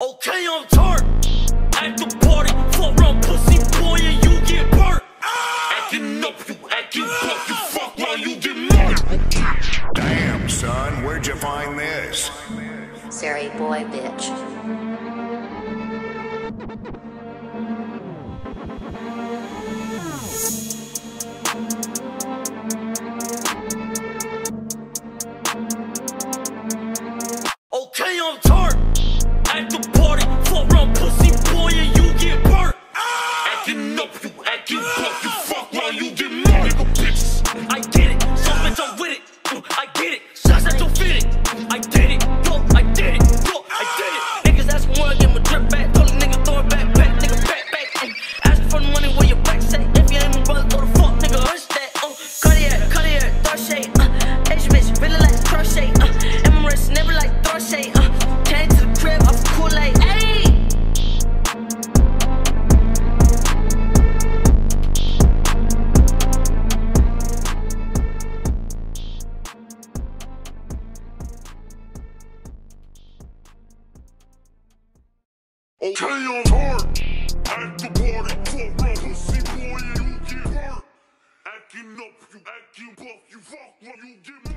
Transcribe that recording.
Okay, I'm tart. At the party, fuck around pussy boy and you get burnt. Acting up, you acting up, you fuck while you get murdered. Damn, son, where'd you find this? Sorry, boy, bitch. Okay, I'm hard. At the party, fuck around, pussy boy, and you get hurt. Acting up, you acting buff, you fuck while you get